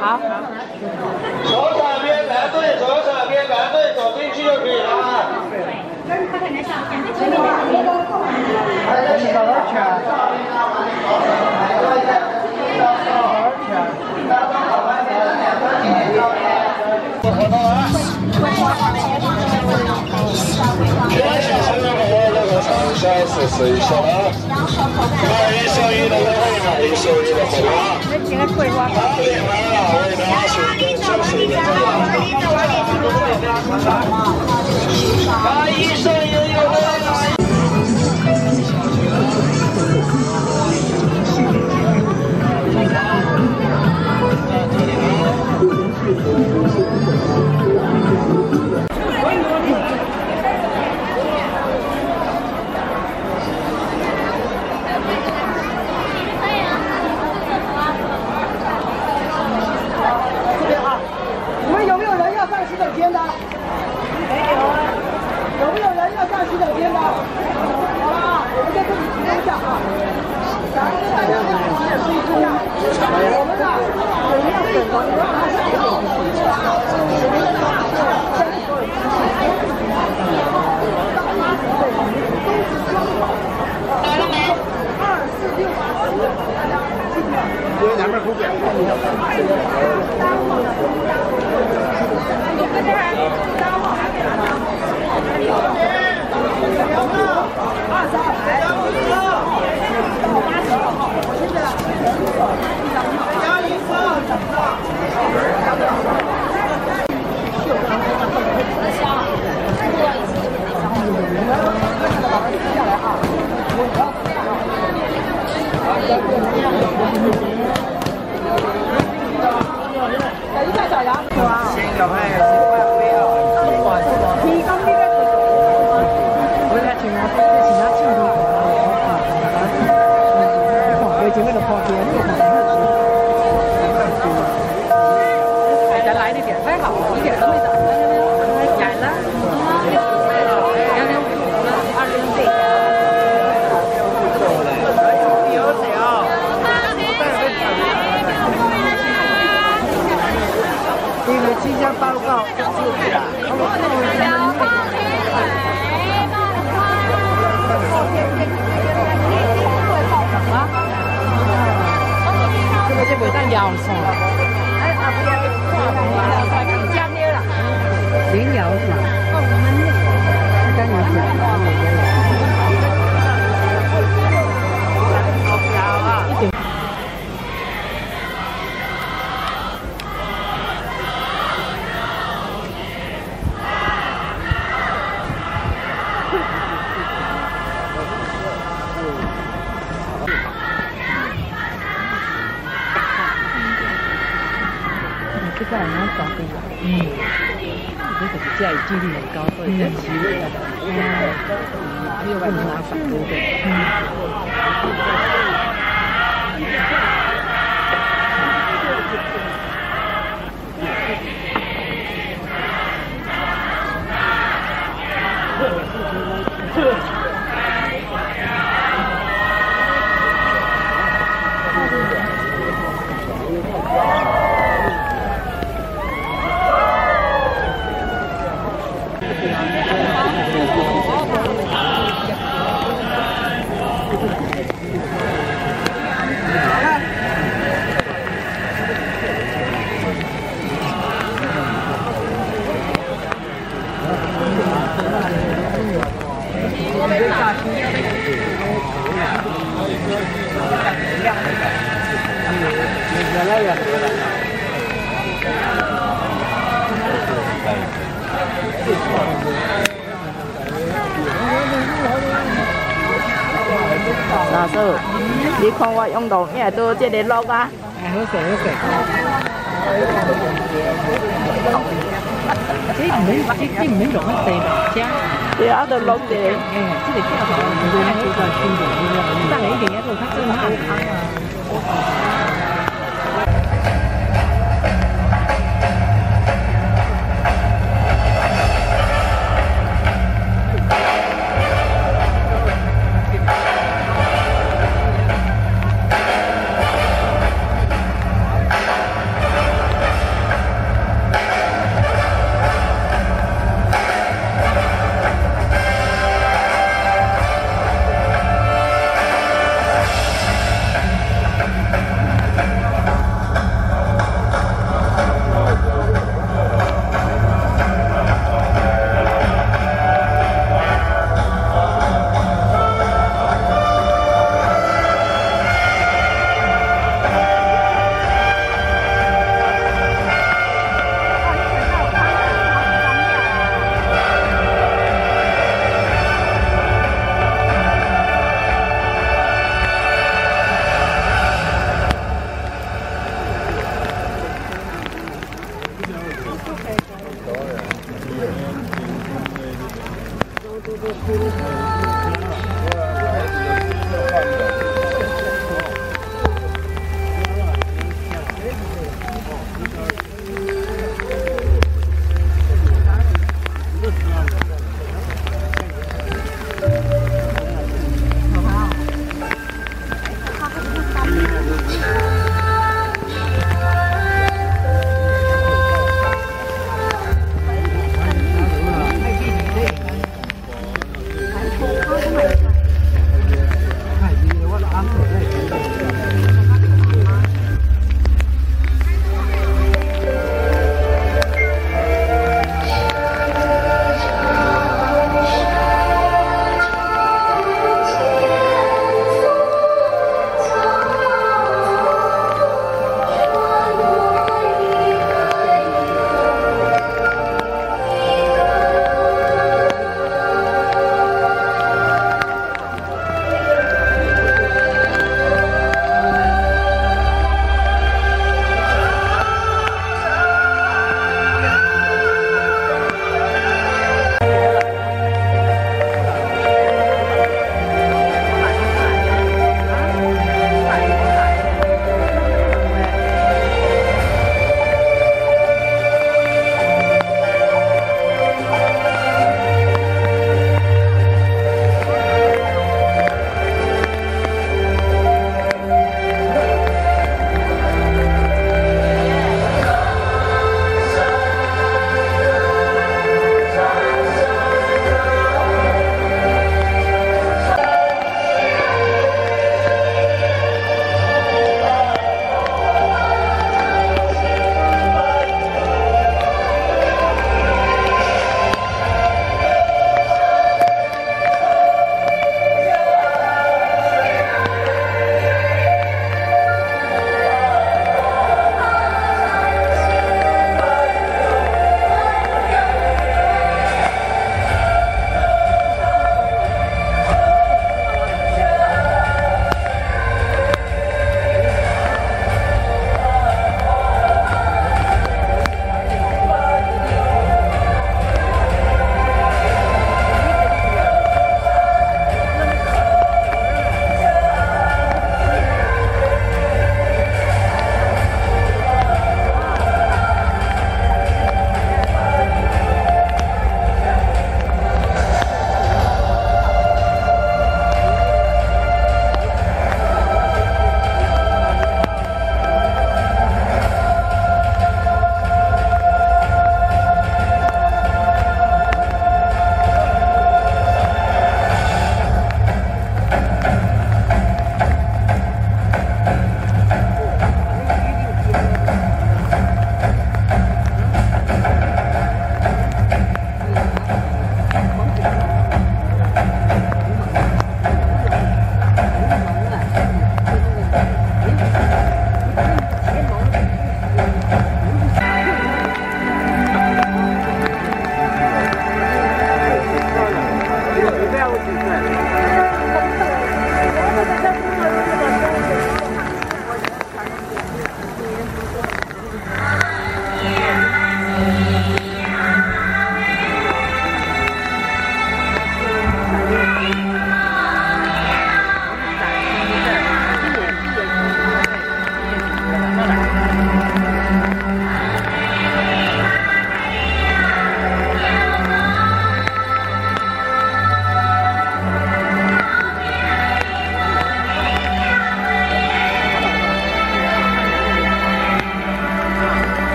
好。左手边排队，左手边排队，走进去就可以了啊。活任何场消失试一下啊！买一送一的优惠，买一送一的活动啊！好，点完了，为大家选一个消息的这个。买一送一的优惠。你们有没有人要上洗手间的？没有啊。有没有人要上洗手间的？好了啊，我们在这里停一下啊。然后大家再注意一下，摇送。哎，啊不要看红啦，快点加捏啦。连摇是吧？这个还蛮少的。嗯。这个价几率很高，所以在七月的，嗯，没有更麻烦，对不对？嗯。老师，你看我用到也做这个录啊？哎，好势好势。这唔免，这这唔免用一地嘛，加。对啊，就录这个。哎，这个叫啥？这个叫宣传，这个一定